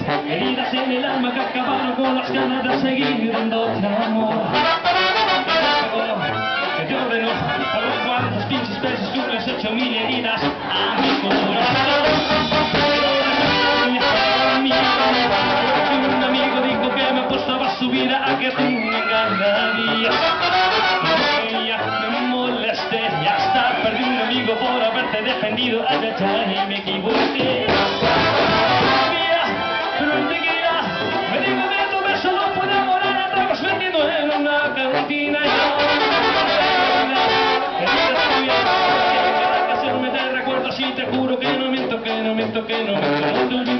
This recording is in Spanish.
Heridas en el alma que acabaron con las ganas de seguir dándote amor Que lloren por los cuantos pinches veces tú me has hecho mil heridas a mi corazón Un amigo dijo que me apostaba su vida a que tú me engañarías Me molesté y hasta perdí un amigo por haberte defendido Ay, ay, ay, me equivoqué te juro que no miento, que no miento, que no miento.